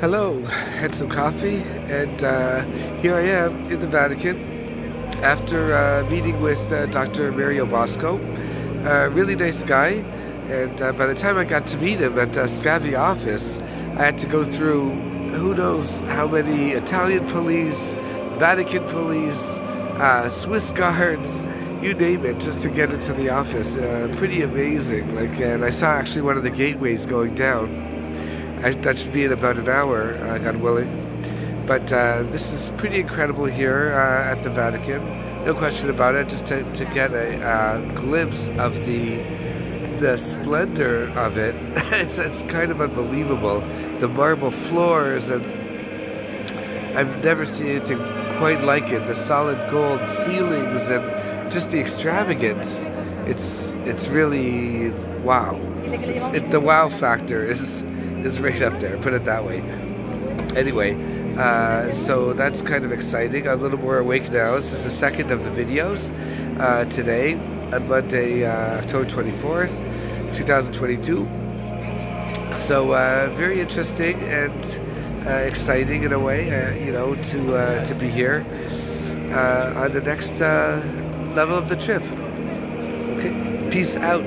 Hello, had some coffee, and uh, here I am in the Vatican after uh, meeting with uh, Dr. Mario Bosco. A really nice guy, and uh, by the time I got to meet him at the Scavi office, I had to go through who knows how many Italian police, Vatican police, uh, Swiss guards, you name it, just to get into the office. Uh, pretty amazing. Like, and I saw actually one of the gateways going down. That should be in about an hour, uh, God willing. But uh, this is pretty incredible here uh, at the Vatican. No question about it. Just to, to get a uh, glimpse of the the splendor of it, it's, it's kind of unbelievable. The marble floors and I've never seen anything quite like it. The solid gold ceilings and just the extravagance. It's it's really wow. It's, it, the wow factor is is right up there, put it that way. Anyway, uh, so that's kind of exciting. I'm a little more awake now. This is the second of the videos uh, today on Monday, uh, October 24th, 2022. So uh, very interesting and uh, exciting in a way, uh, you know, to to be here on the next level of the trip. Okay, peace out.